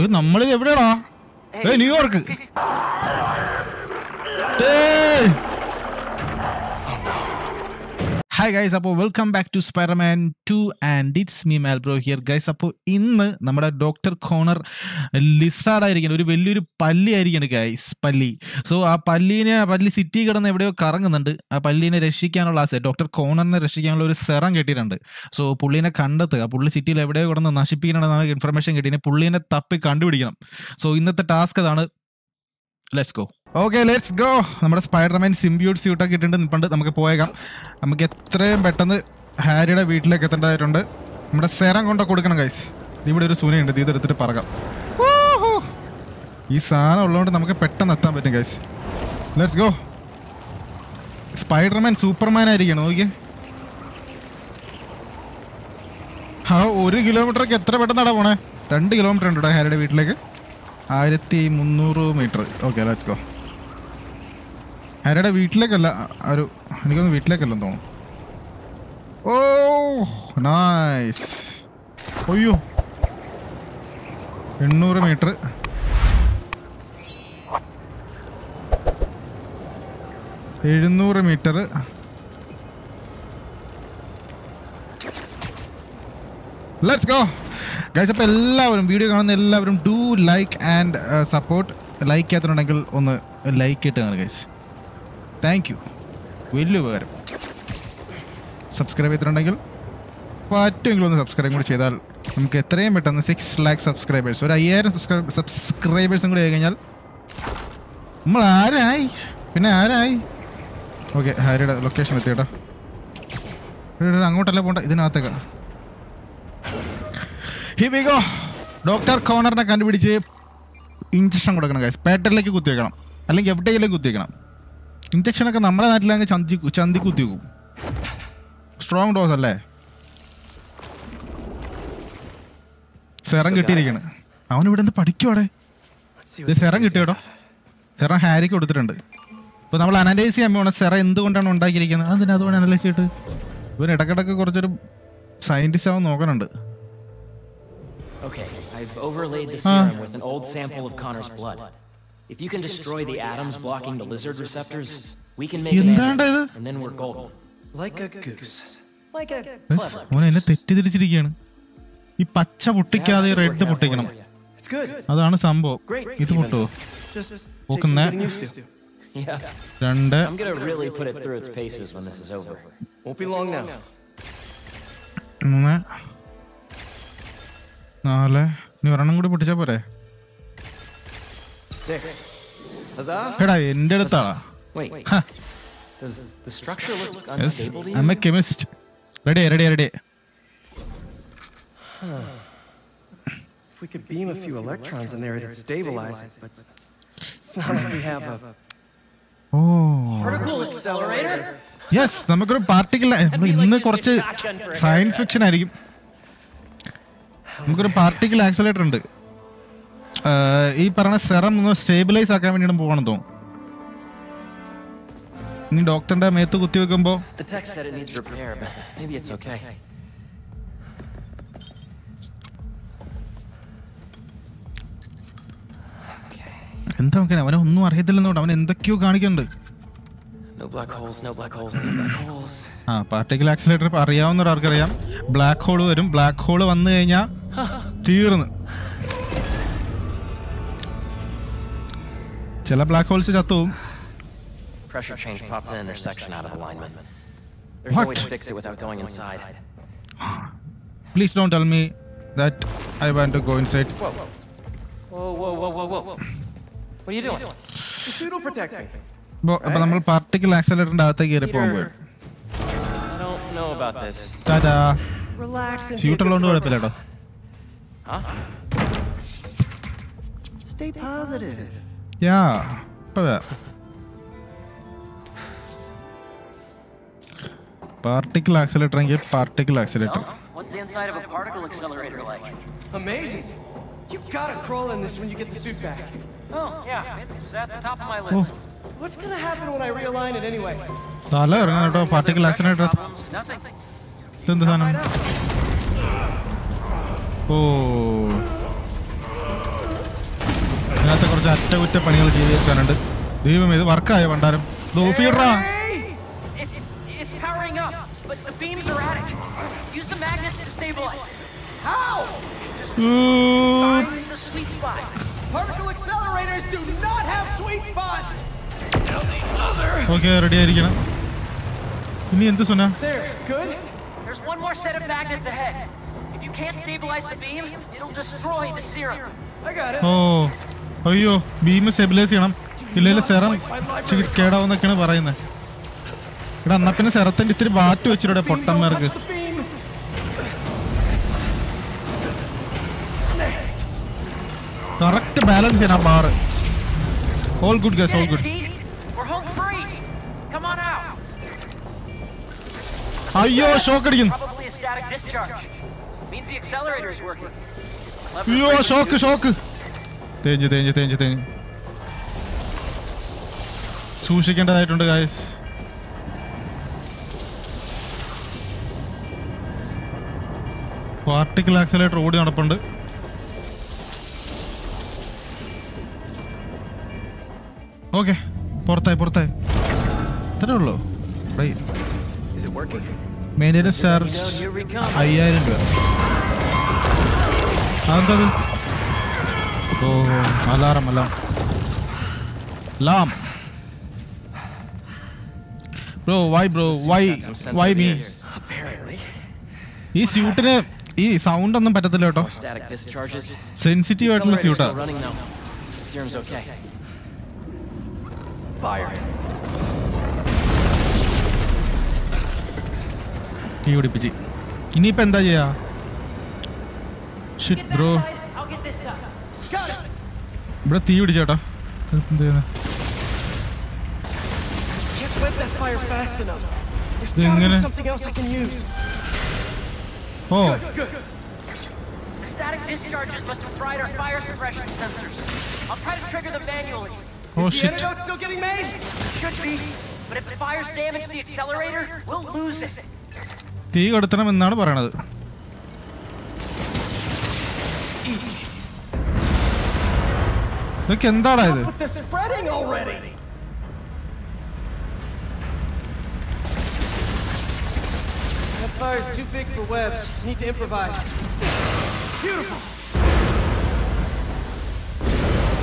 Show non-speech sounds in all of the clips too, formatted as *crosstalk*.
ഏയ്, നമ്മളിത് എവിടെയാടാ? New York New York *laughs* hi guys അപ്പോൾ welcome back to Spiderman two and it's me മാൽബ്രോ here guys അപ്പോൾ ഇന്ന് നമ്മുടെ ഡോക്ടർ കോണർ ലിസാഡായിരിക്കണം ഒരു വലിയൊരു പല്ലി ആയിരിക്കണം ഗൈസ് പല്ലി. സോ ആ പല്ലീനെ ആ പല്ലി സിറ്റി കിടന്ന് എവിടെയോ കറങ്ങുന്നുണ്ട്. ആ പല്ലീനെ രക്ഷിക്കാനുള്ള ആ ഡോക്ടർ കോണറിനെ രക്ഷിക്കാനുള്ള ഒരു സെറം കെട്ടിയിട്ടുണ്ട്. സോ പുള്ളീനെ കണ്ടെത്തുക പുള്ളി സിറ്റിയിൽ എവിടെയോ കിടന്ന് നശിപ്പിക്കണമെന്നാണ് ഇൻഫർമേഷൻ കിട്ടിയത്. പുള്ളീനെ തപ്പി കണ്ടുപിടിക്കണം. സോ ഇന്നത്തെ ടാസ്ക് അതാണ്. Let's go okay let's go നമ്മുടെ സ്പൈഡർമാൻ സിംബ്യൂട്ട് സ്യൂട്ടൊക്കെ ഇട്ടിട്ട് പണ്ട് നമുക്ക് പോയേക്കാം. നമുക്ക് എത്രയും പെട്ടെന്ന് ഹാരിയുടെ വീട്ടിലേക്ക് എത്തേണ്ടതായിട്ടുണ്ട്. നമ്മുടെ സെറം കൊണ്ട കൊടുക്കണം ഗൈസ് ഇവിടെ ഒരു സൂനയുണ്ട്. ഇത് എടുത്തിട്ട് പറകാം. ഈ സാധനം ഉള്ളതുകൊണ്ട് നമുക്ക് പെട്ടെന്ന് എത്താൻ പറ്റും guys let's go Spiderman Superman ആയിരിക്കണം? നോക്കിയേ. ആ ഒരു കിലോമീറ്ററൊക്കെ എത്ര പെട്ടെന്നാടാ പോണേ? രണ്ട് കിലോമീറ്റർ ഉണ്ട് ഹാരിയുടെ വീട്ടിലേക്ക്? ആയിരത്തി മുന്നൂറ് മീറ്റർ ഓക്കെ ലെറ്റ്സ് ഗോ ഹാരിയുടെ വീട്ടിലേക്കല്ല ഒരു എനിക്കൊന്ന് വീട്ടിലേക്കല്ലെന്ന് തോന്നുന്നു. ഓ നൈസ് ഒയ്യോ എണ്ണൂറ് മീറ്റർ. എഴുന്നൂറ് മീറ്റർ. ലെറ്റ്സ് ഗോ ഗൈസ് അപ്പോൾ എല്ലാവരും വീഡിയോ കാണുന്ന എല്ലാവരും do like and support like ചെയ്യാത്തുണ്ടെങ്കിൽ ഒന്ന് ലൈക്ക് ഇട്ട് കാണുക ഗൈസ് താങ്ക് യു വലിയ ഉപകാരം. സബ്സ്ക്രൈബ് ചെയ്തിട്ടുണ്ടെങ്കിൽ പറ്റുമെങ്കിലും ഒന്ന് സബ്സ്ക്രൈബ് കൂടി ചെയ്താൽ നമുക്ക് എത്രയും പെട്ടെന്ന് സിക്സ് ലാക്ക് സബ്സ്ക്രൈബേഴ്സ് ഒരു അയ്യായിരം സബ്സ്ക്രൈബ് സബ്സ്ക്രൈബേഴ്സും കൂടി ആയി കഴിഞ്ഞാൽ നമ്മൾ ആരായി? പിന്നെ ആരായി? ഓക്കെ ഹാരിയുടെ ലൊക്കേഷൻ എത്തി കേട്ടോ അങ്ങോട്ടല്ല പോണ്ട ഇതിനകത്തേക്ക്. ഹിബിഗോ ഡോക്ടർ കോണറിനെ കണ്ടുപിടിച്ച് ഇഞ്ചക്ഷൻ കൊടുക്കണം ഗൈസ് പേട്ടലിലേക്ക് കുത്തിവെക്കണം. അല്ലെങ്കിൽ എവിടെയെങ്കിലും കുത്തിവെക്കണം. ഇഞ്ചക്ഷനൊക്കെ നമ്മുടെ നാട്ടിലങ്ങ് ചന്തി ചന്തി കുത്തി വെക്കും. സ്ട്രോങ് ഡോസ് അല്ലേ? സെറം കിട്ടിയിരിക്കണ്. അവൻ ഇവിടെ നിന്ന് പഠിക്കുവാടെ. ഇത് സെറം കിട്ടിയോടോ? സെറം ഹാരിക്ക് കൊടുത്തിട്ടുണ്ട്. ഇപ്പോൾ നമ്മൾ അനലൈസ് ചെയ്യാൻ പോകണം സെറ എന്തുകൊണ്ടാണ് ഉണ്ടാക്കിയിരിക്കുന്നത്? അതിന് അതുകൊണ്ട് അനലൈസ് ചെയ്തിട്ട്? ഇവൻ ഇടക്കിടക്ക് കുറച്ചൊരു സയന്റിസ്റ്റ് ആവാൻ നോക്കണുണ്ട്. Okay, I've overlaid the serum with an old sample of Connor's blood. If you can destroy the atoms blocking the lizard receptors, we can make an and then we're golden. Like a goose. Like a clever. goose. ഈ പച്ച പൊട്ടിക്കാതെ red പൊട്ടിക്കണം. അതാണ് സംഭവം ഇത്. പൊട്ടുവോ. Yeah, രണ്ട് I'm gonna really put it through its paces when this is over. Won't be long now. മൂന്ന് നാല് ഇനി ഒരെണ്ണം കൂടി പൊട്ടിച്ചാ പോരെ എം എന്റെ A chemist ready ready ready If we could beam a few electrons in there, it'd stabilize it, but it's not like we have a Particle accelerator? Yes നമുക്കൊരു particle ഇന്ന് കുറച്ച് സയൻസ് ഫിക്ഷൻ ആയിരിക്കും നമുക്കൊരു പാർട്ടിക്കിൾ ആക്സലേറ്റർ ഉണ്ട് ഈ പറഞ്ഞ serum ഒന്ന് stabilise ആക്കാൻ വേണ്ടിയിട്ട് പോകണം തോന്നും ഇനി ഡോക്ടറിന്റെ മേത്ത് കുത്തി വെക്കുമ്പോ The text said it needs repair, but maybe it's okay. എന്താ നോക്കണേ അവനെ ഒന്നും അറിയത്തില്ലെന്നോണ്ട് അവൻ എന്തൊക്കെയോ കാണിക്കുന്നുണ്ട്. ആ പാർട്ടിക്കൽ ആക്സിലേറ്റർ അറിയാവുന്ന ഒരാൾക്കറിയാം ബ്ലാക്ക് ഹോൾ വരും. ബ്ലാക്ക് ഹോൾ വന്നു കഴിഞ്ഞാൽ *laughs* തീർന്ന്. ചില black holes ചത്തുവും Pressure change popped an intersection out of alignment. There's no way to What? fix it without going inside. *gasps* Please don't tell me that I want to go inside Whoa, whoa, whoa, whoa, whoa, whoa. What are you doing? the suit will protect me. അപ്പൊ നമ്മൾ particle ആക്സിലേറ്ററിന്റെ അകത്തേക്ക് കയറി പോകുമ്പോൾ Peter, I don't know about this. Tata Relax and be a suit good ഉള്ളതുകൊണ്ട് robot. കുഴപ്പമില്ല കേട്ടോ Huh? Stay positive. യാ ഇപ്പൊ വരാം പാർട്ടിക്കൽ ആക്സിലേറ്റർ എങ്കിൽ particle accelerator What's the inside of a particle accelerator like? Amazing. You gotta crawl in this when you get the suit back. Oh, yeah, it's at the top of my oh list. What's gonna happen when I realign it anyway? തല ഇറങ്ങണം കേട്ടോ particle accelerator Problems? Nothing. ഇതെന്ത് സാധനം ഓ അറ്റകുറ്റ പണികൾ ചെയ്ത് തീർക്കാനുണ്ട് ദൈവം ഇത് വർക്കായ പണ്ടാരം ഓഫീഡറാ It's, it's powering up, but the beam's erratic. Use the magnets to stabilize. How? Find the sweet spot. Particle accelerators do not have sweet spots! Okay ready ആയിരിക്കണം ഇനി എന്ത് സുന There, good? There's one more set of magnets ahead. If you can't stabilize the beam, it'll destroy the serum. I got it. ഓ അയ്യോ beam stabilise ചെയ്യണം. ഇല്ലെങ്കിൽ serum ഇച്ചിരി കേടാവുന്നൊക്കെയാണ് പറയുന്നത് ഇവിടെ എന്നാ പിന്നെ സെറത്തിന്റെ ഇത്തിരി വാറ്റ് വെച്ചിവിടെ പൊട്ടന്മാർക്ക്. കറക്റ്റ് ബാലൻസ് ചെയ്യണം bar all good guys all good. അയ്യോ ഷോക്ക് അടിക്കുന്നു. അയ്യോ ഷോക്ക് ഷോക്ക് തേഞ്ഞ് തേഞ്ഞ് തേഞ്ഞ് തേഞ്ഞ്. സൂക്ഷിക്കേണ്ടതായിട്ടുണ്ട് ഗായസ് പാർട്ടിക്കൽ ആക്സലേറ്റർ ഓടി നടപ്പുണ്ട്. ഓക്കെ പുറത്തായി പുറത്തായി. ഇത്രേ ഉള്ളൂ? മെയിന്റെ? Maintenance charge. അയ്യായിരം രൂപ. അതെന്തത് ഓ alarm alarm bro why bro why why me ഈ സ്യൂട്ടിന് ഈ സൗണ്ട് ഒന്നും പറ്റത്തില്ല കേട്ടോ. സെൻസിറ്റീവ് ആയിട്ടുള്ള സ്യൂട്ടാ. ഇനിയിപ്പോ എന്താ ചെയ്യാ? ഷിറ്റ് ബ്രോ ഇവിടെ തീ പിടിച്ചേട്ടാ എന്ത് ചെയ്യുന്ന? ഓ. തീ കെടുത്തണം എന്നാണ് പറയണത്. 이렇게 달아야 돼.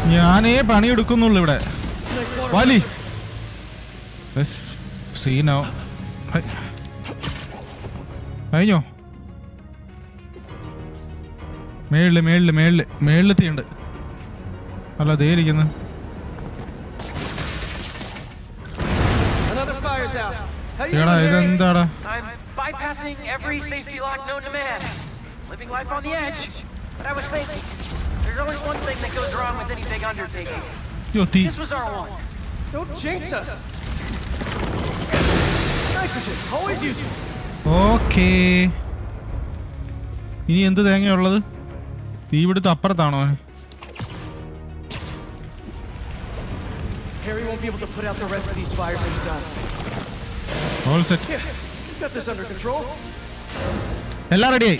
ഞാനേ പണിയെടുക്കുന്നുള്ളു ഇവിടെ. വലി. സീനോ കഴിഞ്ഞോ? മേളിൽ മേളിൽ മേളിൽ മേളിലെത്തിയുണ്ട് അല്ല ദേ ഇരിക്കുന്നു Another fire's out. How you എടാ doing, Harry? ഇതെന്താടാ I'm bypassing every safety lock known to man. Living life on the edge. But I was thinking, there's always one thing that goes wrong with any big undertaking. യോ തീ This was our one. Don't jinx us. Nitrogen, always useful. Okay ഇനി എന്ത് തേങ്ങയുള്ളത് തീ ഇവിടുത്തെ അപ്പുറത്താണോ won't be able to put out the rest of these fires himself. All set Yeah, got this under control. എല്ലാം റെഡിയായി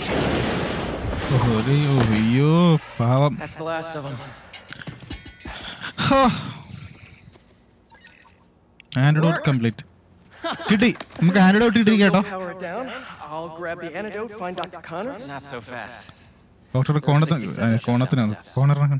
ഓഹോ അയ്യോ അയ്യോ പാവം That's the last of them. Antidote complete കിട്ടി നമുക്ക് antidote കിട്ടിയിരിക്കട്ടോ Go power it down. I'll grab the antidote, find Dr. Connors. Not so fast. ഡോക്ടറുടെ കോണത്തിന് ഏ, കോണത്തിനാണ് കോണറിനാണ്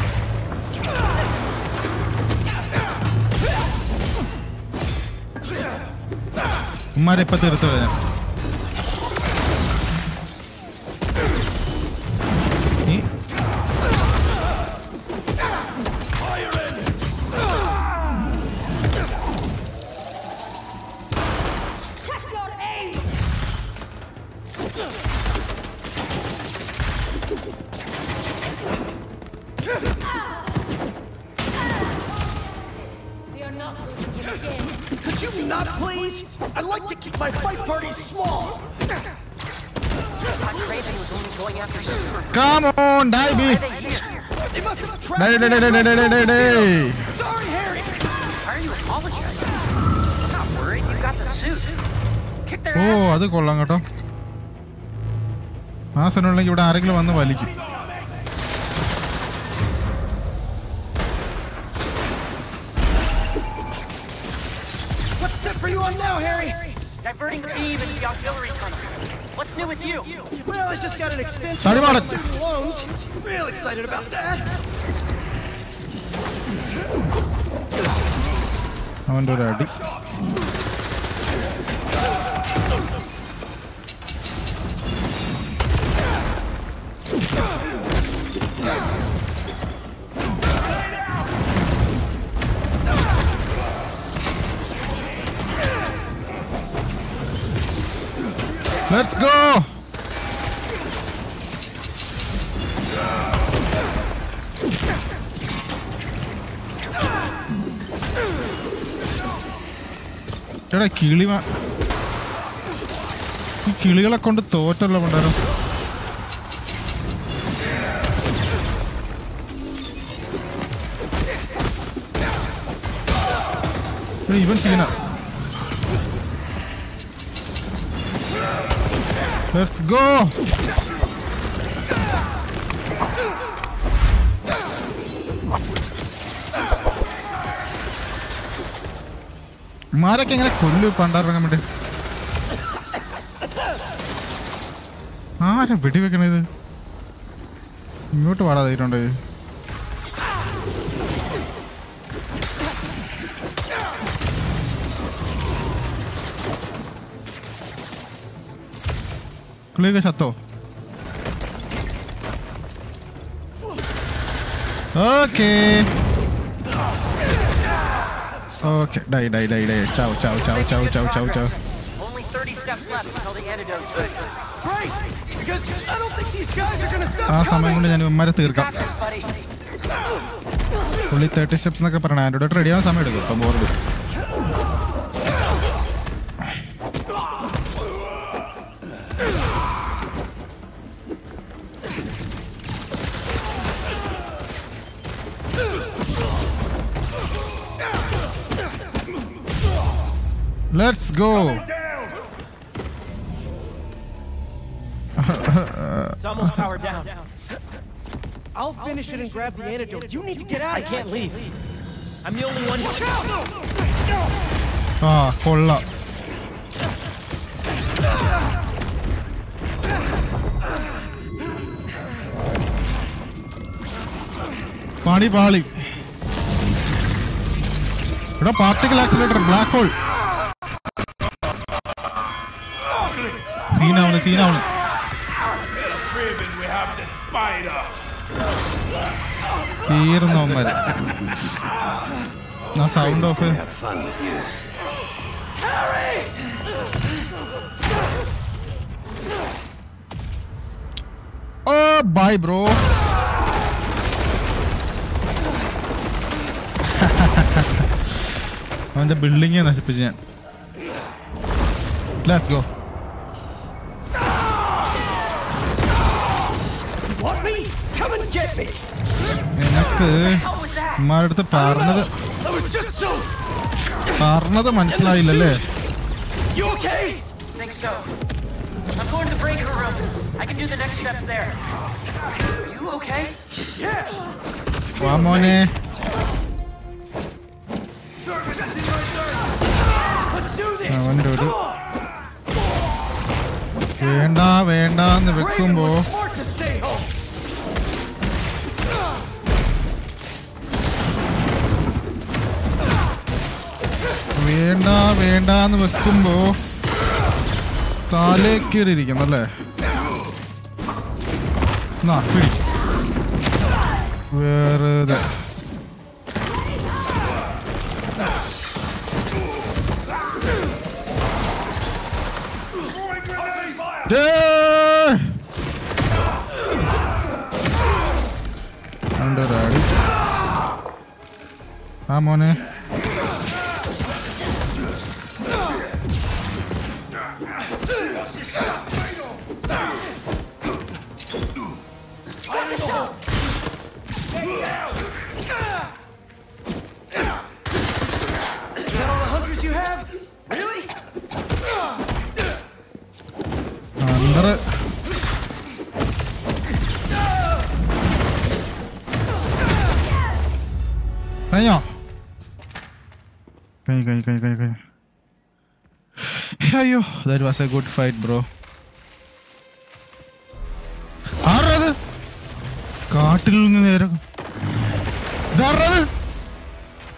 ഉമ്മാരെ ഇപ്പൊ തീർത്ത് ഞാൻ Could you not, please? I'd like to keep my fight party small. I'm Craven was only going after super. Come on, die. Sorry, Harry. Why are you apologizing? I'm not worried. You got the suit. Kick their oh asses. അത് കൊള്ളാം കേട്ടോ ആ സ്ഥലമുണ്ടെങ്കിൽ ഇവിടെ ആരെങ്കിലും വന്ന് വലിക്കും Diverting the beam into the auxiliary tunnel. What's new with you? Well, I just got an extension Sorry of my about it. student loans. Real excited about that. അവൻ്റെ ഒരു അടി എടാ കിളി ഈ കിളികളെ കൊണ്ട് തോറ്റല്ല പണ്ടാരോ ഇവൻ സീന ലെറ്റ്സ് ഗോ മാരൊക്കെ എങ്ങനെ കൊല്ലു പണ്ടാറിറങ്ങാൻ വേണ്ടി ആരാ വെടിവെക്കണത് ഇങ്ങോട്ട് പാടാതായിട്ടുണ്ട് ക്ലിയൊക്കെ ശത്തോ okay. Antidote's good. Great, because I don't think these guys are gonna stop ആ സമയം. കൊണ്ട് ഞാൻ ഇവന്മാരെ തീർക്കാം. പുള്ളി തേർട്ടി സ്റ്റെപ്സ് എന്നൊക്കെ പറയണേ ആൻഡ്രോയിഡ് റെഡി ആവാൻ സമയം എടുക്കും ഇപ്പം board Let's go It's almost powered down. I'll finish it and grab the antidote. You need to get out. I can't leave. I'm the only one. Look out! ആ കൊള്ളാം പണി പാളി ഇവിടെ particle accelerator black hole സീനാവണ് സീനാവണ് Craven, we have the spider. തീർന്നു അവന്മാര് ആ sound off oh bye bro അവന്റെ building നശിപ്പിച്ച് ഞാൻ. ലെറ്റ്സ് ഗോ എനക്ക് ഇമാരടുത്ത് പറഞ്ഞത് പറഞ്ഞത് മനസ്സിലായില്ലല്ലേ? വേണ്ട വേണ്ടെന്ന് വെക്കുമ്പോ വേണ്ട വെക്കുമ്പോ തലേ വെക്കുമ്പോ താലേക്കേറിയിരിക്കുന്നു അല്ലേ വേറെ! രണ്ടൊരടി ആ മോനെ. That was a good fight bro ആരത്? കാട്ടിൽ നിന്ന് നേരെ. ഇതാരത്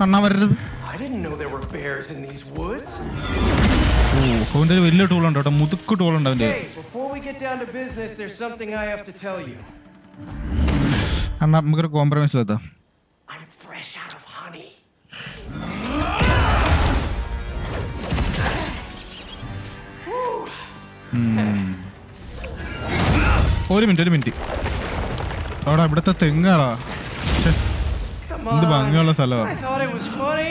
അണ്ണാ വരരുത്. I didn't know there were bears in these woods. ഓ അവന്റെ ഒരു വലിയ ടൂൾ ഉണ്ട് കേട്ടോ. മുതുക്ക് ടൂൾ ഉണ്ട് അവന്റെ. Hey, before we *laughs* ഒരു മിനിറ്റ് ഒരു മിനിറ്റ് അവിടെ ഇവിടുത്തെ തെങ്ങാടാ ഛെ, Come എന്ത് on. ഭംഗിയുള്ള സ്ഥലമാണ് I thought it was funny.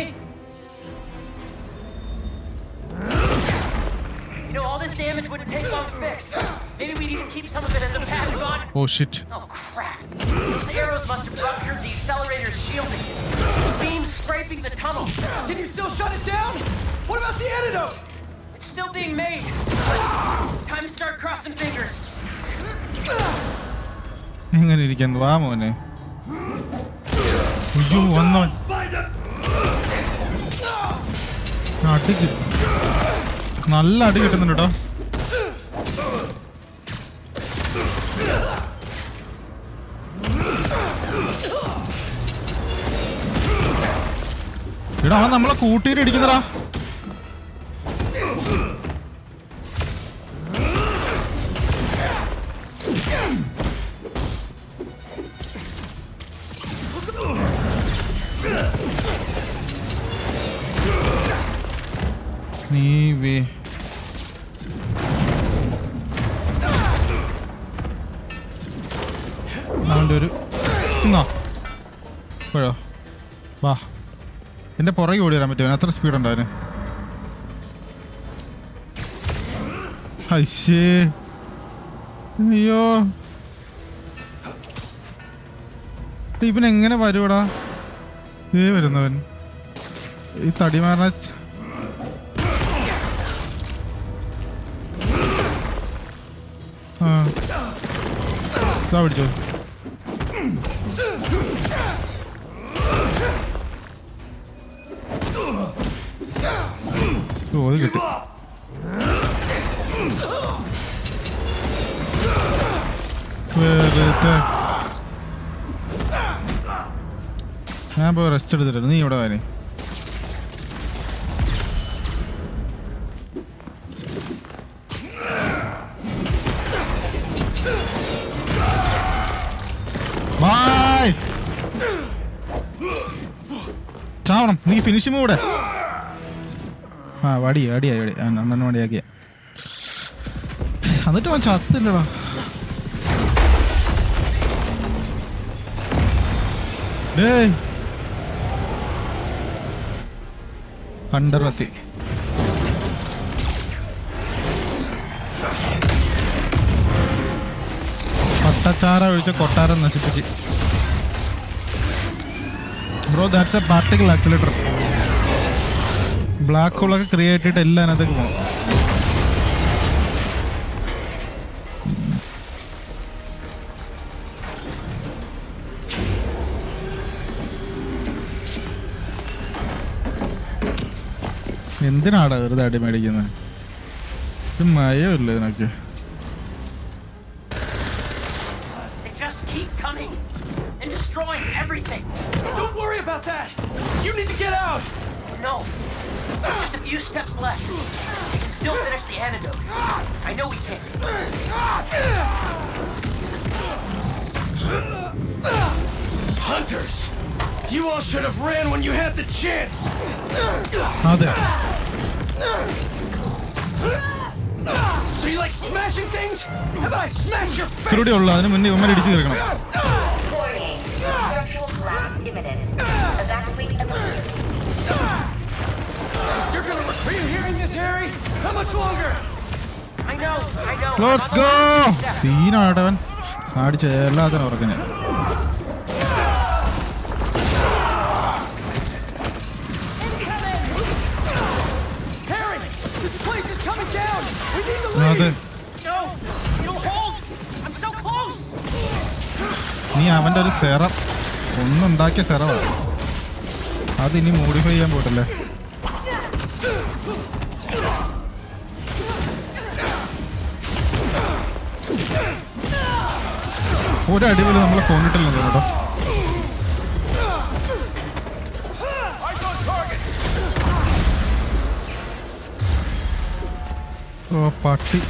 You know, all this damage wouldn't take long to fix. Maybe we'd even keep some of it as a Patagon. Oh shit Oh, crap. Those arrows must have ruptured the accelerator's shielding. The beam's scraping the tunnel. Can you still shut it down? What about the antidote? Still being made. Time to start crossing fingers. എങ്ങനെ ഇരിക്കാൻ വാ മോനെ. അയ്യോ വന്നവൻ അടി നല്ല അടി കിട്ടുന്നുണ്ട് കേട്ടോ എടാ നമ്മളെ കൂട്ടിയിട്ട് ഇടിക്കുന്നടാ നീ വേ. അവന്റെ ഒരു പോയോ വാ. എന്റെ പുറകെ ഓടി വരാൻ പറ്റുമോ? അത്ര സ്പീഡ് ഉണ്ടാവന് അയ്യേ അയ്യോ. ഇവൻ എങ്ങനെ വരുവടാ? ഏ വരുന്നവൻ. ഈ തടിമാറിന ആ. ഇതാ പിടിച്ചോ. ഓ ഞാൻ പോയി റെസ്റ്റ് എടുത്തിട്ട് നീ ഇവിടെ വരെ ചാവണം. നീ ഫിനിഷിംഗ് കൂടെ ആ വടി അടി അടി അണ്ണൻ വടിയാക്കിയ. എന്നിട്ട് അവൻ ചത്തില്ലടാ. ഡേയ്. അണ്ടർവത്തി പട്ടച്ചാറ ഒഴിച്ച കൊട്ടാരം നശിപ്പിച്ച്. Bro that's a particle accelerator black ഹോളൊക്കെ create ചെയ്തിട്ട് എല്ലാം അതിനകത്തേക്ക് പോകും എന്തിനാടാ വെറുതെ അടി മേടിക്കുന്നത് ഇത് മയമില്ല ഇതിനൊക്കെ They just keep coming and destroying everything. Don't worry about that. You need to get out. No, there's just a few steps left. We can still finish the antidote. I know we can. Hunters. You all should have ran when you had the chance. അതെ So you like smashing things? How about I smash your face? ഇച്ചിരി ഉള്ളു അതിന് മുന്നേ ഇവന്മാർ ഇടിച്ചു തീർക്കണം Warning. Structural collapse imminent. നീ അവന്റെ ഒരു സെറം ഒന്നുണ്ടാക്കിയ സെറമാണ് അതിനി മോഡിഫൈ ചെയ്യാൻ പോയിട്ടല്ലേ? ഒരടിപൊളി നമ്മളെ കൊണ്ടിട്ടില്ല കേട്ടോ? ഓ പട്ടി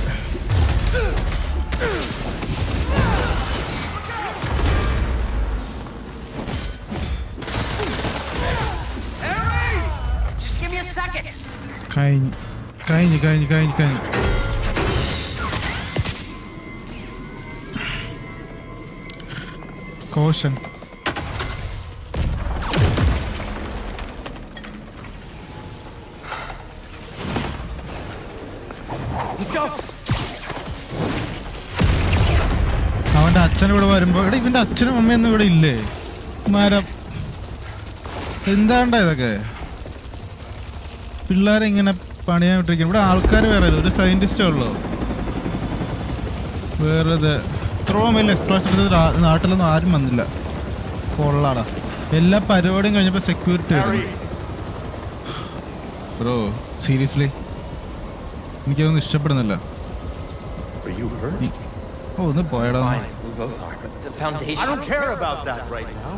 Just give me a second. കഴിഞ്ഞ് കഴിഞ്ഞ് കഴിഞ്ഞ് കഴിഞ്ഞ് കഴിഞ്ഞ് കോഷൻ Let's ഇവിടെ വരുമ്പോ ഇവിടെ ഇവന്റെ അച്ഛനും അമ്മയൊന്നും ഇവിടെ ഇല്ലേ? മരം എന്താണ്ടാ ഇതൊക്കെ? പിള്ളേരെ ഇങ്ങനെ പണിയാൻ വിട്ടിരിക്കുന്നു. ഇവിടെ ആൾക്കാർ വേറെ ഒരു സയന്റിസ്റ്റേ ഉള്ളൂ? വേറെ ഇത് ഇത്രയും വലിയ എക്സ്പ്ലോഷൻ നാട്ടിലൊന്നും ആരും വന്നില്ല. കൊള്ളാടാ. എല്ലാ പരിപാടിയും കഴിഞ്ഞപ്പോ സെക്യൂരിറ്റി ബ്രോ സീരിയസ്ലി എനിക്കതൊന്നും ഇഷ്ടപ്പെടുന്നില്ല? ഓ ഒന്ന് പോയടാ. But the foundation. I don't care about that right now.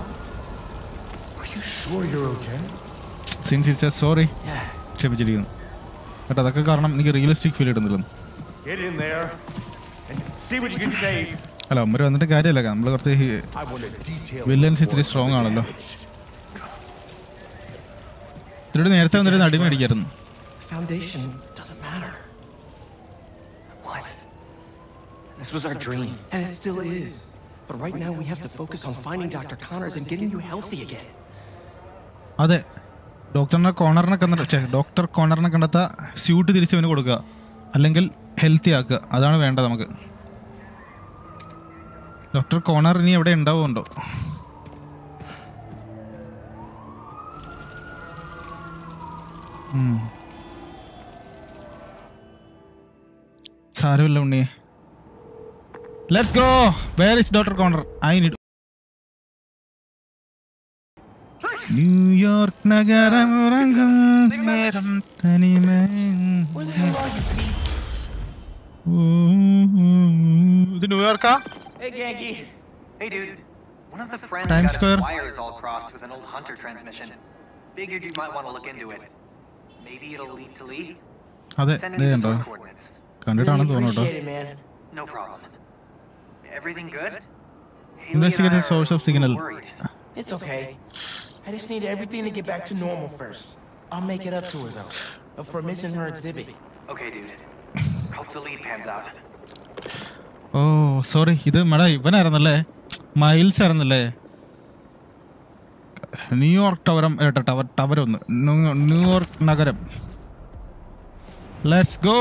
Are you sure you're okay? സിൻസിച്ച സോറി Yeah. ക്ഷമിച്ചിരിക്കുന്നു കേട്ടോ അതൊക്കെ കാരണം എനിക്ക് റിയലിസ്റ്റിക് ഫീൽ കിട്ടുന്നില്ല Get in there and see what you can save. അല്ല അമ്മര് വന്നിട്ട് കാര്യമല്ല നമ്മൾ കുറച്ച് Villains ഇത്തിരി the ആണല്ലോ. ഇത്തിരി നേരത്തെ വന്നിട്ട് അടി മേടിക്കായിരുന്നു Foundation doesn't matter. What? This was our dream. And it still is. But right now we have to focus on finding Dr. Connors and getting you healthy again. അതെ ഡോക്ടറിനെ കോണറിനെ കണ്ട ഡോക്ടർ കോണറിനെ കണ്ടെത്ത സ്യൂട്ട് തിരിച്ച് അവന് കൊടുക്കുക അല്ലെങ്കിൽ ഹെൽത്തി ആക്കുക അതാണ് വേണ്ടത് നമുക്ക് ഡോക്ടർ കോണർ ഇനി എവിടെ ഉണ്ടാവുമുണ്ടോ. സാരമില്ല Unni let's go where is doctor Connor I need New York നഗരം ഉറങ്ങും നേരം തനിമേ ഇത് ന്യൂയോർക്കാ Hey, Genki. Hey, dude. One of the friends Times got Square. his wires all crossed with an old Hunter transmission. Figured you might want to look into it. Maybe it'll lead to Lee. അതെ Send they in the ഉണ്ടോ source coordinates. കണ്ടിട്ടാണെന്ന് തോന്നുന്നു കേട്ടോ Everything good? Haley Investigate the source of signal. It's okay. I just need everything to get back to normal first. I'll make it up to her though. But for missing her exhibit. Okay, dude. Hope the lead pans out. Oh sorry ഇത് madam ഇവനായിരുന്നല്ലേ Miles ആയിരുന്നല്ലേ New York ടവരം ഏട്ടാ tower tower ഒന്ന് New New York നഗരം let's go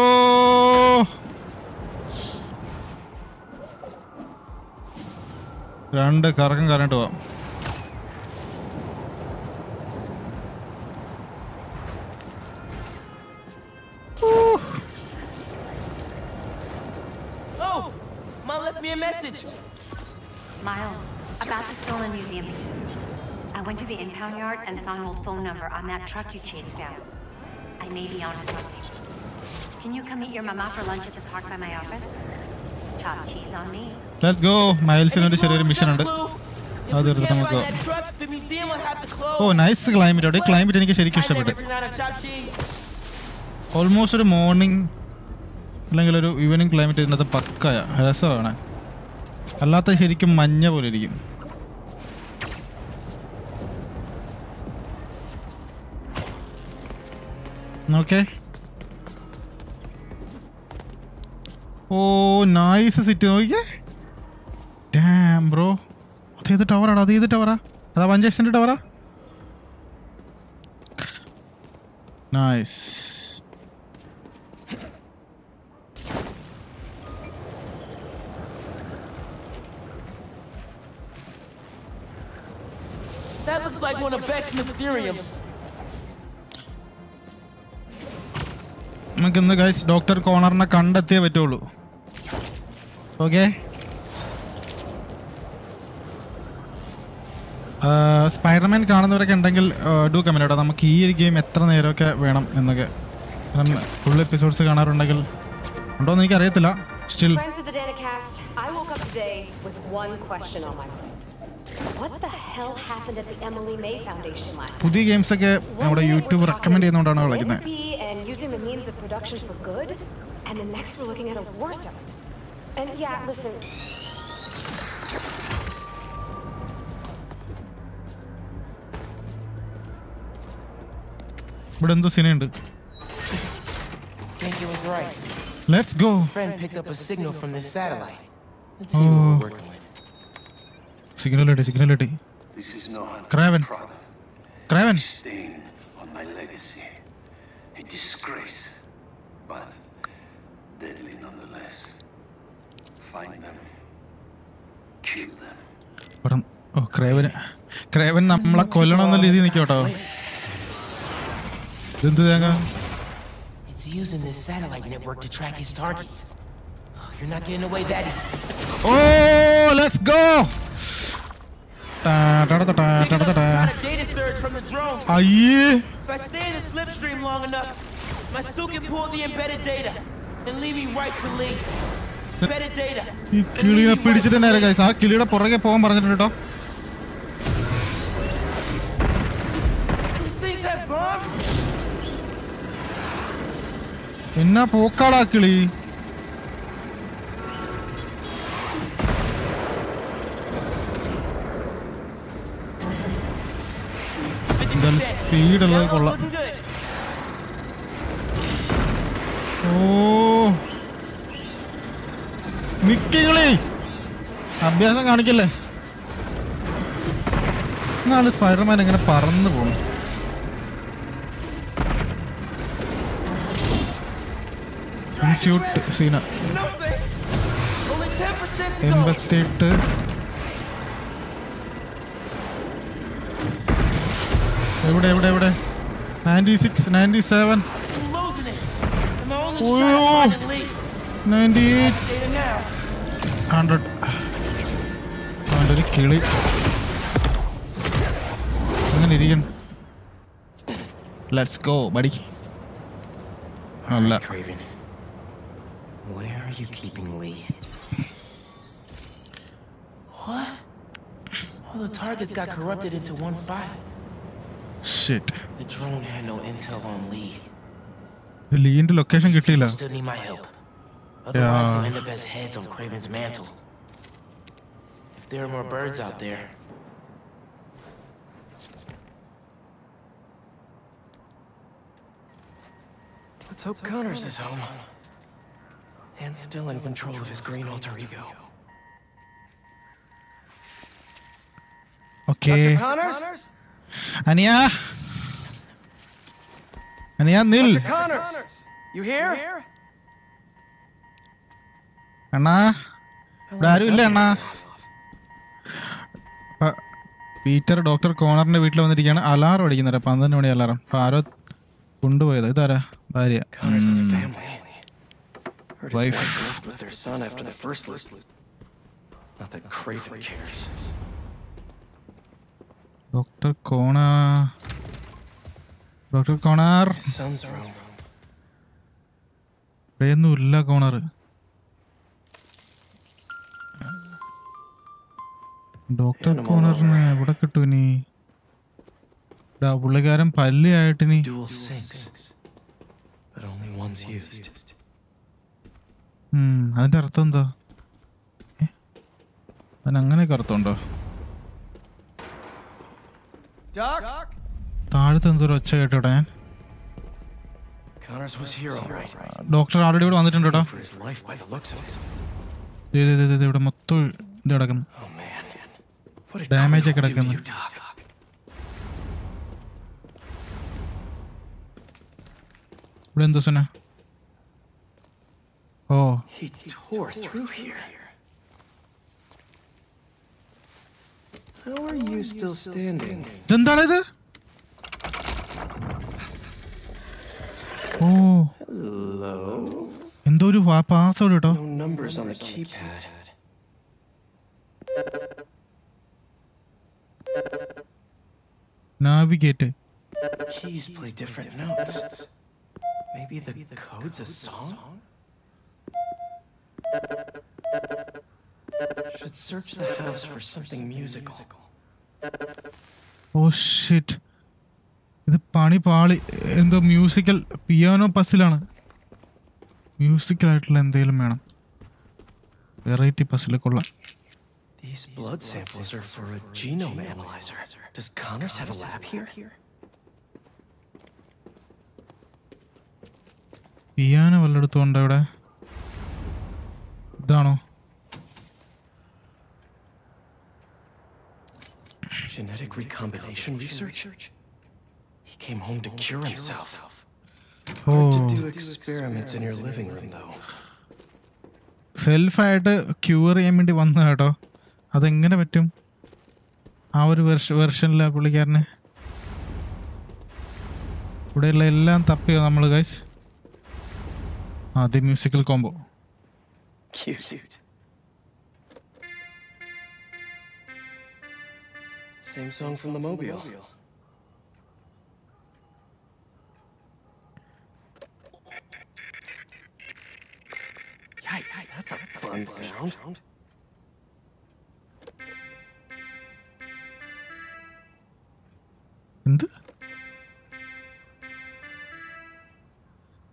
to the impound yard and saw an old phone number on that truck you chased down. I may be onto something. Can you come meet your mama for lunch at the park by my office? Let's go മൈൽസിനൊരു ചെറിയൊരു mission ഉണ്ട്. അത് we നമുക്ക്. Oh nice climate അവിടെ. Climate എനിക്ക് ശരിക്കും ഇഷ്ടപ്പെട്ടു. Almost ഒരു morning അല്ലെങ്കിൽ ഒരു ഈവനിങ് ക്ലൈമറ്റ് ഇതിനകത്ത് പക്കായ. രസമാണ്. അല്ലാത്ത ശരിക്കും മഞ്ഞ പോലെ ഇരിക്കും. ഓക്കെ ഓ നൈസ് സിറ്റ് നോക്കിയേ ഡാം ബ്രോ അതേത് ടവറാടാ അതേത് ടവറാ അതാ വഞ്ചേഷന്റെ ടവറാ nice That looks like one of Beck's Mysteriums. നമുക്കിന്ന് ഗൈസ് ഡോക്ടർ കോണറിനെ കണ്ടെത്തിയേ പറ്റുള്ളൂ. ഓക്കെ സ്പൈഡർമാൻ കാണുന്നവരൊക്കെ ഉണ്ടെങ്കിൽ ഡു കമന്റ് കേട്ടോ നമുക്ക് ഈ ഒരു ഗെയിം എത്ര നേരമൊക്കെ വേണം എന്നൊക്കെ കാരണം ഫുൾ എപ്പിസോഡ്സ് കാണാറുണ്ടെങ്കിൽ ഉണ്ടോ എന്ന് എനിക്ക് അറിയത്തില്ല സ്റ്റിൽ? പുതിയ ഗെയിംസ് ഒക്കെ നമ്മുടെ യൂട്യൂബ് we're റെക്കമെൻഡ് ചെയ്യുന്നതുകൊണ്ടാണ് വിളിക്കുന്നത് and using the means of production for good, and the next we're looking at a war zone. And yeah, listen, ഇവിടെ എന്തോ സിനിമയുണ്ട് Think you was right. Let's go Friend picked up a signal from this satellite. Let's see what Oh. we're working with. Signal കിട്ടി signal കിട്ടി This is no Hunter Kraven. product. Kraven Stain on my legacy. A disgrace, but deadly nonetheless. Find them. Kill them. ഇവിടെ ഓ ക്രേവന് Craven നമ്മളെ കൊല്ലണമെന്നുള്ള രീതി നിൽക്കും കേട്ടോ ഇതെന്ത് തേങ്ങ It's using this satellite network to track his targets. Oh, You're not getting away that easy. Oh let's go Picking up some kind of data surge from the drone. അയ്യേ If I stay in the slipstream long enough, my suit can pull the embedded data and lead me right to Lee. ഈ കിളിനെ പിടിച്ചിട്ട് തന്നെ ആ കിളിയുടെ പുറകെ പോകാൻ പറഞ്ഞിട്ടുണ്ട് കേട്ടോ. എന്നാ പോക്കാടാ കിളി? സ്പീഡ് സ്പീഡുള്ളത് കൊള്ളാം. ഓ നിക്കളേ അഭ്യാസം കാണിക്കല്ലേ? എന്നാലും സ്പൈഡർമാൻ എങ്ങനെ പറന്നു പോകും ഇൻസ്യൂട്ട് സീന. എൺപത്തിയെട്ട്. എവിടെ എവിടെ എവിടെ? Ninety six ninety seven. 98 hundred അവൻ്റെ കിളി അങ്ങനെ ഇരിക്കണം let's go Where are you keeping Lee? What? All the targets got corrupted into one file. Shit. The drone had no intel on Lee. ലീന്റെ location location Still need my help. Otherwise, yeah. they'll end up as heads on Craven's mantle. If there are more birds out there, Let's hope Connors, is home. And still in control of his green alter ego. Okay. Dr. Connors? Anya? Anya Nil? Dr. Connors! You here? You here? അണ്ണാ? ഇവിടെ ആരും ഇല്ല അണ്ണാ. Peter doctor കോണറിന്റെ വീട്ടിൽ വന്നിരിക്കുകയാണ്. Alarm അടിക്കുന്നത് പന്ത്രണ്ട് മണി alarm. അപ്പൊ ആരോ കൊണ്ടുപോയത്. ഇതാരാ? ഭാര്യ. ഡോക്ടർ കോണ. Doctor Connor. ഇവിടെയൊന്നും ഇല്ല കോണർ. ഡോക്ടർ കോണറിന് എവിടെ കിട്ടും ഇനി പുള്ളിക്കാരൻ പല്ലിയായിട്ടിനി Dual. But only one's used. ഉം, അതിന്റെ അർത്ഥം എന്താ? അതിന് അങ്ങനെയൊക്കെ അർത്ഥമുണ്ടോ? താഴത്ത് എന്തൊരു ഒച്ച കേട്ടോടാ ഞാൻ. ഡോക്ടർ ആൾറെഡി ഇവിടെ വന്നിട്ടുണ്ട് കേട്ടോ ഇവിടെ മൊത്തം ഇത് കിടക്കുന്നു Oh Craven ഒക്കെ കിടക്കുന്നു ഇവിടെ എന്തോ സുന ഓ He tore through here. How are you still standing? ഇതെന്താണ് ഇത് ഓ Hello? എന്തോ ഒരു പാസ്വേഡ് കേട്ടോ Navigate Keys play different notes. Maybe the code's a song? Should search the house for something musical. Oh shit ഇത് പണി പാളി എന്തോ മ്യൂസിക്കൽ പിയാനോ പസിലാണ് മ്യൂസിക്കൽ ആയിട്ടുള്ള എന്തെങ്കിലും വേണം വെറൈറ്റി പസിൽ കൊള്ളാം These blood samples are for a genome analyzer. Does Connors have a lab here? Piano വല്ലയിടത്തും ഉണ്ടോ ഇവിടെ ഇതാണോ Genetic recombination research? He came home to cure himself. Oh Hard to do experiments in your living room, though. സെൽഫായിട്ട് cure ചെയ്യാൻ വേണ്ടി വന്ന കേട്ടോ അതെങ്ങനെ പറ്റും ആ ഒരു വെർഷ വെർഷനിലെ പുള്ളിക്കാരന് ഇവിടെയുള്ള എല്ലാം തപ്പിയോ നമ്മൾ ഗൈസ് ആദ്യം musical combo. Same from the Mobile. Yikes, that's a fun sound. എന്ത്?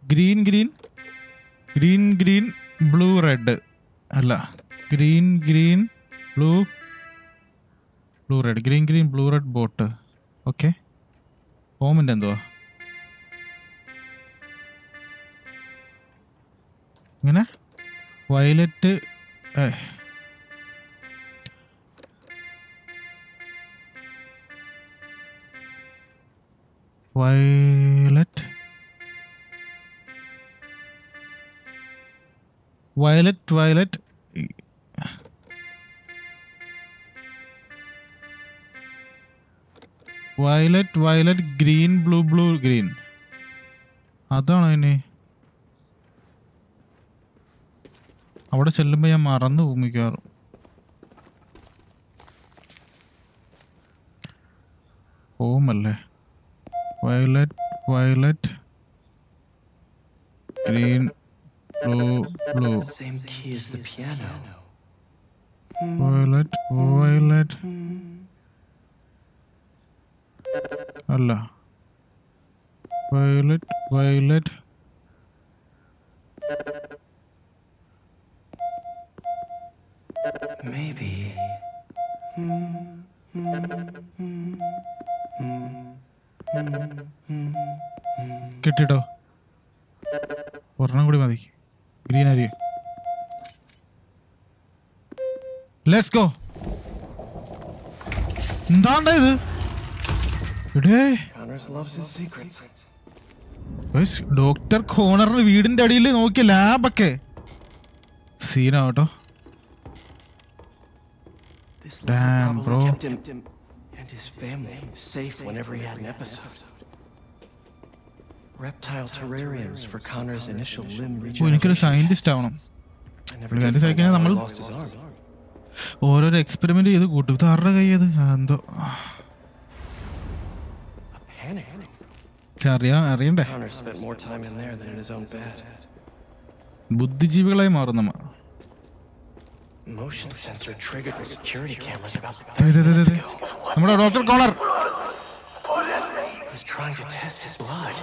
Green green. Green green blue red. അല്ല. Green green blue blue red. Green green blue red boat. Okay. ഹോമിന്റെ എന്തുവാ? ഇങ്ങനെ? Violet violet. Violet violet. Violet violet green blue blue green. അതാണോ ഇനി. അവിടെ ചെല്ലുമ്പോൾ ഞാൻ മറന്നു പോകും മിക്കവാറും. violet, violet, green, blue, blue. Same key as the piano. Hmm. Violet, violet. Allah. Violet, violet. Maybe. hmm hmm hmm, hmm. hmm. കിട്ടിട്ടോ? ഒരെണ്ണം കൂടി മതി. ഗ്രീൻ അരി ലെറ്റ്സ് ഗോ എന്താണ്ടാ ഇത്. ഡോക്ടർ കോണറിന് വീടിന്റെ അടിയിൽ നോക്കിയ ലാബൊക്കെ സീനാവട്ടോ Damn, bro. And his family safe whenever he had an episode. Reptile terrariums for Connor's initial limb regeneration tests. ആവണം സഹിക്കാൻ out നമ്മൾ. ഓരോരോ എക്സ്പെരിമെന്റ് ചെയ്ത് കൂട്ടും ഇത് ആരുടെ കയ്യത് എന്തോ അറിയാൻ അറിയണ്ടേ ബുദ്ധിജീവികളായി Motion sensor triggered the security cameras about they, 30 they, they, minutes they. ago. നമ്മുടെ doctor Connor He was trying to test his blood.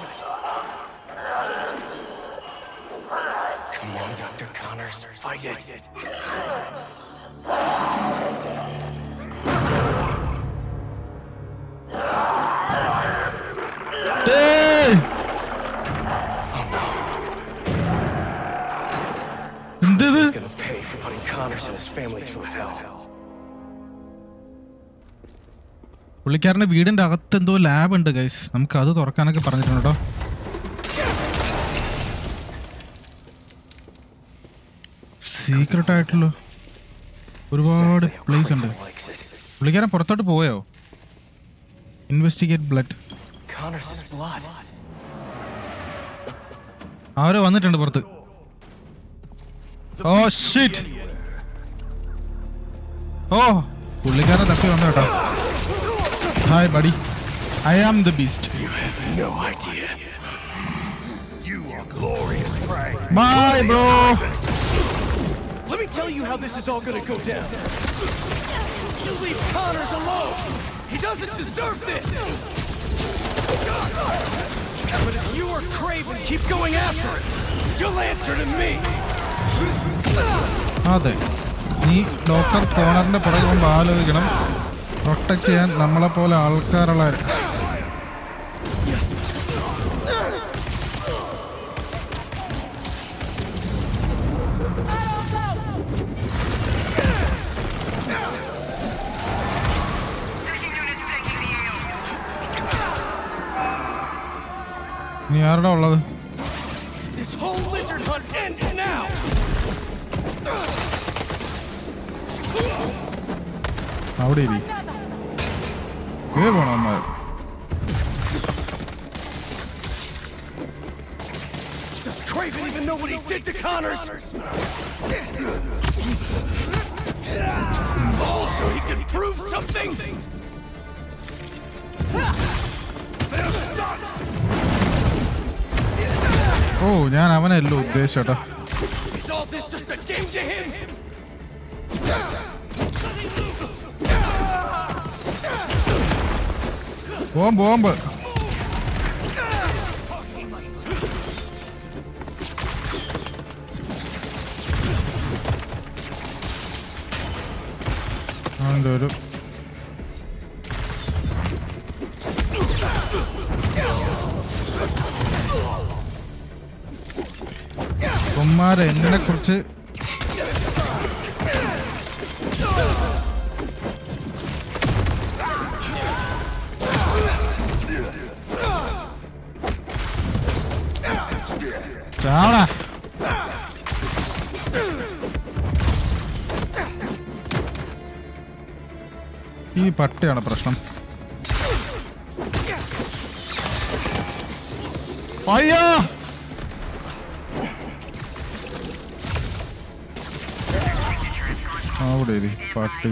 Come on, Dr. Connors, fight it. Connors and his family through hell. പുള്ളിക്കാരന്റെ വീടിന്റെ അകത്ത് എന്തോ lab ഉണ്ട് guys നമുക്ക് അത് തുറക്കാനൊക്കെ പറഞ്ഞിട്ടുണ്ട്? കേട്ടോ സീക്രട്ട് ആയിട്ടുള്ള ഒരുപാട് പ്ലേസ് ഉണ്ട്. പുള്ളിക്കാരൻ പുറത്തോട്ട് പോയോ? Investigate blood. ആരോ വന്നിട്ടുണ്ട് പുറത്ത്. ഓ shit ഓ പുള്ളിക്കാരൻ തപ്പി വന്നു കേട്ടോ hi buddy I am the beast No idea. You are glorious prey. Bye bro Let me tell you how this is all gonna go down. You leave Connors alone. He doesn't deserve this. But if you or Craven keep going after it, you'll answer to me. അതെ നീ locker കോണറിന്റെ പുറകെ പോകുമ്പോൾ ആലോചിക്കണം. Protect ചെയ്യാൻ നമ്മളെ പോലെ ആൾക്കാരുള്ള ഇനി ആരുടെ ഉള്ളത്? അവിടെ ഇരി ഏ പോണോ അമ്മ Does Craven even know what he did to Connors? Oh, so he can prove something? ഓ ഞാൻ അവനല്ല ഉദ്ദേശിച്ചേട്ടാ Is all this just a game to him? Bomb bomb അവന്റെ ഒരു ഉമ്മാരെ എന്നെ കുറിച്ച് ചാവടാ ഈ പട്ടിയാണ് പ്രശ്നം. അയ്യോ! അവിടെ പട്ടി.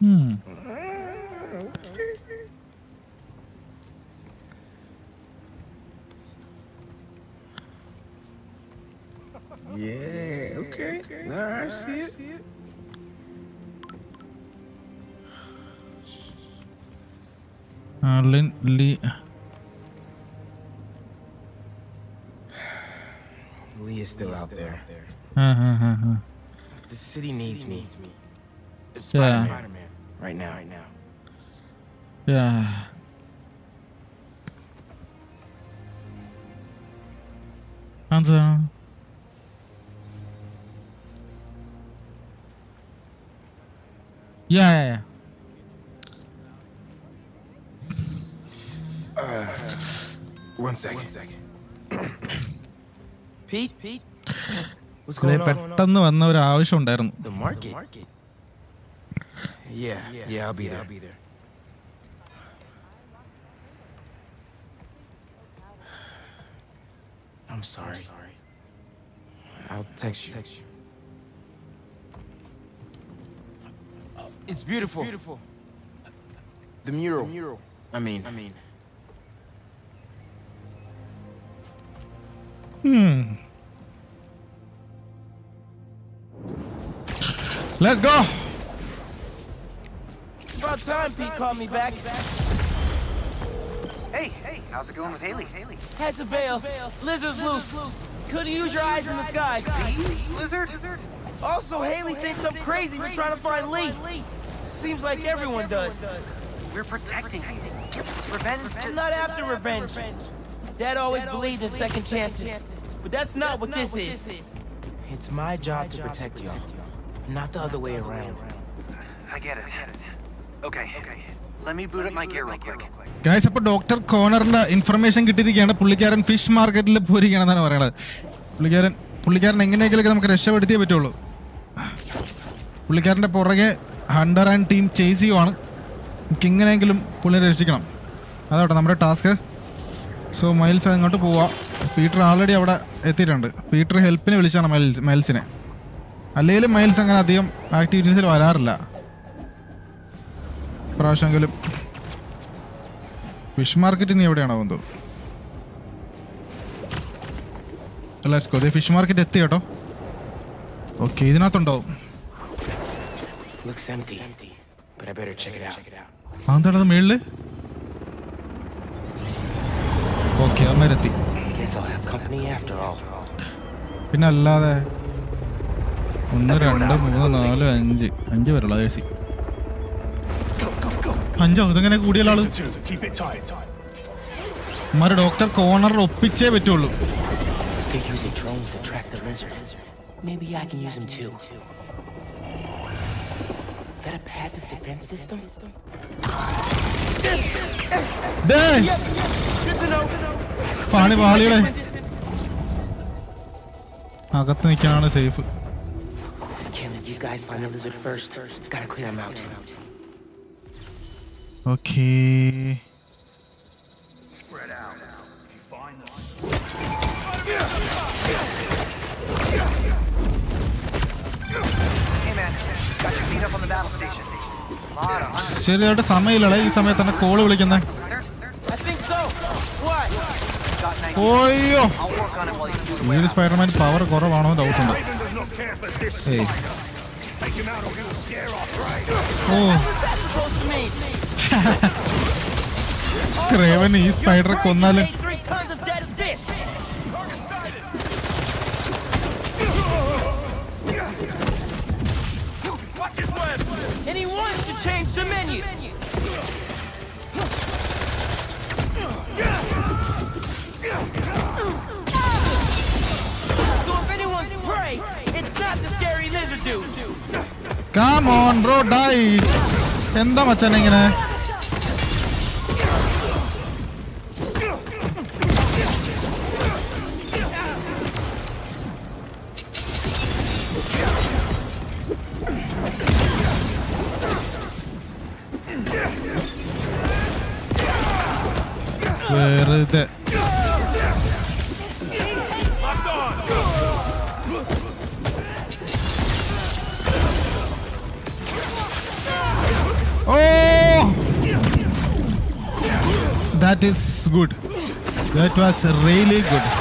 Hmm. Yeah, okay. okay. All right, I see it. See it. Uh, Lin Lee. Lee is still, out, there. Uh, uh, uh, uh. The city needs me. Yeah. Spider-Man. Right now, right now. Yeah. Hansa. Yeah, yeah, yeah. Uh, One second. One second. Pete? Pete? What's going on? പെട്ടെന്ന് വന്ന ഒരു ആവശ്യം ഉണ്ടായിരുന്നു The market. Yeah, yeah, I'll be there. I'll be there. I'm sorry. I'm sorry. I'll text you. Text you. It's beautiful. Beautiful. The mural. The mural. I mean. I mean. Hmm. Let's go. Time Pete called me back. Hey, hey, how's it going with Haley? Haley. Had to bail. Lizard's loose. Couldn't use your eyes in the skies. Lizard? Also, Haley thinks I'm crazy for trying to find Lee. Seems like everyone does. We're protecting you. Revenge I'm not after revenge. Dad always believed in second chances, but that's not what this is. It's my job to protect y'all, not the other way around. I get it. Guys അപ്പൊ doctor കോണറിന്റെ information കിട്ടിയിരിക്കുകയാണ്. പുള്ളിക്കാരൻ fish മാർക്കറ്റിൽ പോയിരിക്കുകയാണെന്നാണ് പറയണത്. പുള്ളിക്കാരൻ പുള്ളിക്കാരൻ എങ്ങനെയെങ്കിലൊക്കെ നമുക്ക് രക്ഷപ്പെടുത്തിയേ പറ്റുള്ളൂ. പുള്ളിക്കാരന്റെ പുറകെ ഹണ്ടർ ആൻഡ് ടീം ചേസ് ചെയ്യുവാണ്. നമുക്ക് എങ്ങനെയെങ്കിലും പുള്ളിനെ രക്ഷിക്കണം. അതോട്ടെ നമ്മുടെ ടാസ്ക് സോ മൈൽസ് അങ്ങോട്ട് പോവാം. പീറ്റർ ആൾറെഡി അവിടെ എത്തിയിട്ടുണ്ട്. പീറ്റർ ഹെൽപ്പിന് വിളിച്ചാണ് മൈൽസ് മൈൽസിനെ അല്ലെങ്കിലും മൈൽസ് അങ്ങനെ അധികം ആക്ടിവിറ്റീസിൽ വരാറില്ല. പ്രാവശ്യമെങ്കിലും ഫിഷ് മാർക്കറ്റ് നീ എവിടെയാണോ എന്തോ. ലെറ്റ്സ് ഗോ ഫിഷ് മാർക്കറ്റ് എത്തി കേട്ടോ. ഓക്കെ ഇതിനകത്തുണ്ടോ. അതെന്താണത് മേളിൽ? ഓക്കെ അമ്മേരെത്തി. പിന്നെ അല്ലാതെ ഒന്ന് രണ്ട് മൂന്ന് നാല് അഞ്ച്. അഞ്ച് പേരുള്ള ഏസി അഞ്ചോ ഇതെങ്ങനെ കൂടിയല്ലോ ആൾ. അമ്മമാര് ഡോക്ടർ കോർണറിൽ ഒപ്പിച്ചേ പറ്റുള്ളൂ. Maybe I can use them too. That a passive defense system? പാണി പാളിയുടെ അകത്ത് നിൽക്കാനാണ് safe Can't these guys find the lizard first. Gotta clear them out. Hunters. ശരിയായിട്ട് സമയമില്ലടേ ഈ സമയത്താണ് കോൾ വിളിക്കുന്നത്. ഓയ്യോ ഈ സ്പൈഡർമാൻ പവർ കുറവാണോ ഡൗട്ട് ഉണ്ട് Raven does not care for this ഏയ്. Take him out or he'll scare our prey. Oh What's that supposed to mean? Kraven ഈ സ്പൈഡറെ കൊന്നാല് Ate three tons of dead fish. Watch his web! And he wants to change the menu. So if anyone's prey, calm on bro dye എന്താ മച്ചാൻ ഇങ്ങനെ That is good. That was really good.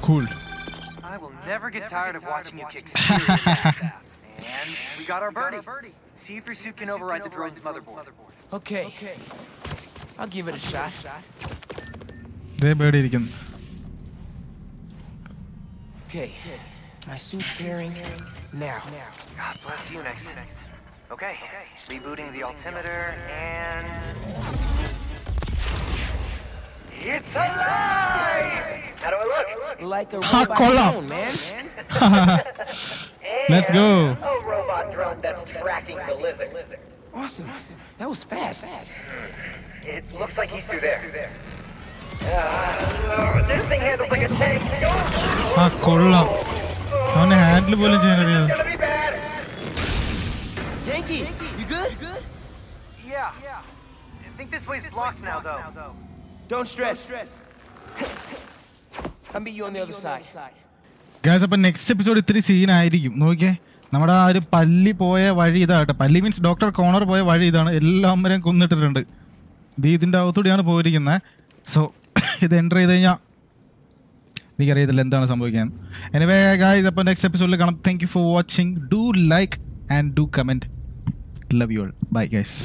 cool. I will never get tired of watching you kick serious ass. And we got our birdie. See if your suit can override the drone's motherboard. Okay. I'll give it a shot. ദേ പേടി ഇരിക്കുന്നു Okay. My suit's pairing now. God bless you next. Okay, rebooting the altimeter and. It's alive! How do I look? Like a Ha, robot kolla. drone, man. *laughs* Let's go. A robot drone that's tracking the lizard. Awesome. That was fast. It looks like he's through there. Uh, this thing handles like a tank. ആ കൊള്ളാം അവനെ handle പോലും ചെയ്യാനറിയാതെ Gonna be bad. Yankee, you good? Yeah. I think this way's blocked now, though. Don't stress. I'll Meet you on the other side. Guys അപ്പൊ next episode ഇത്തിരി സീനായിരിക്കും നോക്കിയേ നമ്മുടെ ആ ഒരു പല്ലി പോയ വഴി ഇതാട്ടെ പല്ലി മീൻസ് ഡോക്ടർ കോണർ പോയ വഴി ഇതാണ്. എല്ലാവരെയും കൊന്നിട്ടിട്ടുണ്ട്. ഇത് ഇതിന്റെ അകത്തൂടെയാണ് പോയിരിക്കുന്നത് സോ *coughs* ഇത് എന്റർ ചെയ്ത് കഴിഞ്ഞാൽ എനിക്കറിയത്തില്ല എന്താണ് സംഭവിക്കാൻ. എനിവേ ഗായ്സ് അപ്പോൾ നെക്സ്റ്റ് എപ്പിസോഡിൽ കാണാം. Thank you for watching do like and do comment love you all bye guys